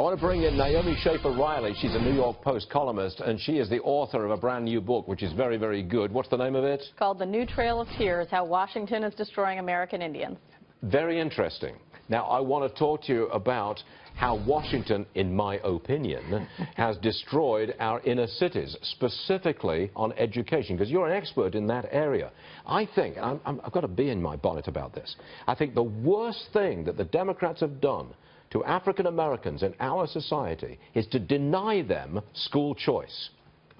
I want to bring in Naomi Schaefer Riley. She's a New York Post columnist, and she is the author of a brand new book, which is very, very good. What's the name of it? called The New Trail of Tears How Washington is Destroying American Indians. Very interesting. Now, I want to talk to you about how Washington, in my opinion, has destroyed our inner cities, specifically on education, because you're an expert in that area. I think, i have got to bee in my bonnet about this, I think the worst thing that the Democrats have done to African Americans in our society is to deny them school choice.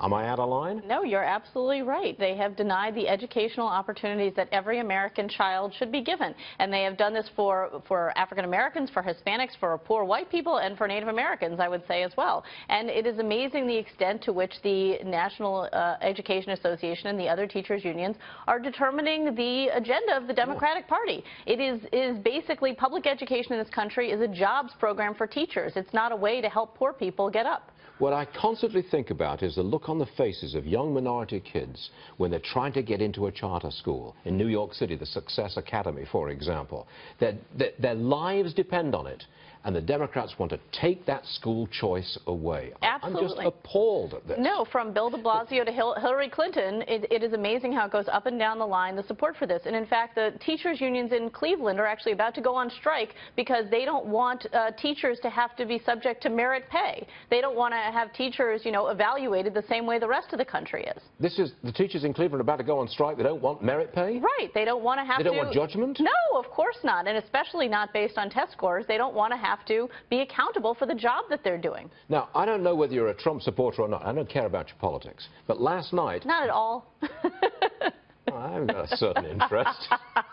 Am I out of line? No, you're absolutely right. They have denied the educational opportunities that every American child should be given. And they have done this for, for African Americans, for Hispanics, for poor white people, and for Native Americans, I would say as well. And it is amazing the extent to which the National uh, Education Association and the other teachers unions are determining the agenda of the Democratic Party. It is, is basically public education in this country is a jobs program for teachers. It's not a way to help poor people get up. What I constantly think about is the look on the faces of young minority kids when they're trying to get into a charter school in New York City, the Success Academy, for example. Their, their, their lives depend on it and the Democrats want to take that school choice away. Absolutely. I'm just appalled at this. No, from Bill de Blasio to Hillary Clinton, it, it is amazing how it goes up and down the line, the support for this. And in fact, the teachers unions in Cleveland are actually about to go on strike because they don't want uh, teachers to have to be subject to merit pay. They don't want to have teachers, you know, evaluated the same way the rest of the country is. This is, the teachers in Cleveland are about to go on strike. They don't want merit pay? Right. They don't want to have to... They don't to, want judgment? No, of course not. And especially not based on test scores. They don't want to have to be accountable for the job that they're doing. Now, I don't know whether you're a Trump supporter or not. I don't care about your politics. But last night... Not at all. I've got a certain interest.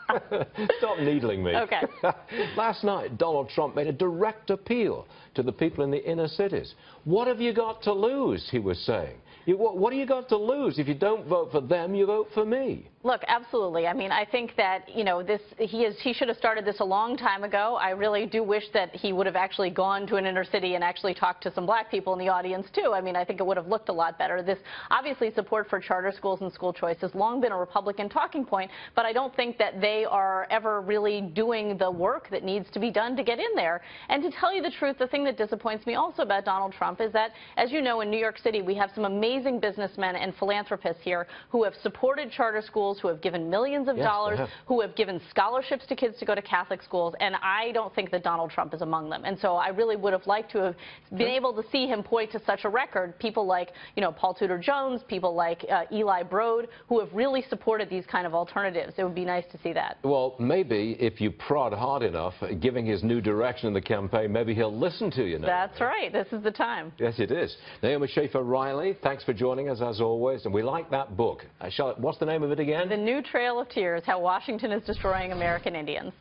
Stop needling me. Okay. Last night, Donald Trump made a direct appeal to the people in the inner cities. What have you got to lose, he was saying. You, what, what do you got to lose? If you don't vote for them, you vote for me. Look, absolutely. I mean, I think that, you know, this he is he should have started this a long time ago. I really do wish that he would have actually gone to an inner city and actually talked to some black people in the audience too. I mean, I think it would have looked a lot better. This obviously support for charter schools and school choice has long been a Republican talking point, but I don't think that they are ever really doing the work that needs to be done to get in there. And to tell you the truth, the thing that disappoints me also about Donald Trump is that, as you know, in New York City, we have some amazing businessmen and philanthropists here who have supported charter schools schools, who have given millions of yes, dollars, who have given scholarships to kids to go to Catholic schools, and I don't think that Donald Trump is among them. And so I really would have liked to have been able to see him point to such a record. People like, you know, Paul Tudor Jones, people like uh, Eli Broad, who have really supported these kind of alternatives. It would be nice to see that. Well, maybe if you prod hard enough, giving his new direction in the campaign, maybe he'll listen to you now. That's right. This is the time. Yes, it is. Naomi Schaefer Riley, thanks for joining us as always, and we like that book. Uh, Charlotte, what's the name of it again? And the New Trail of Tears, How Washington is Destroying American Indians.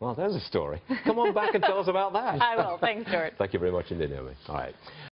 Well, there's a story. Come on back and tell us about that. I will. Thanks, George. Thank you very much indeed, Naomi. All right.